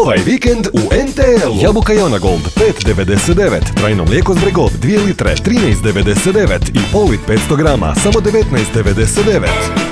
Ovaj vikend u NTL. Jabuka Jona Gold 5,99. Trajno mlijeko zbregov 2 litre 13,99. I polit 500 grama samo 19,99.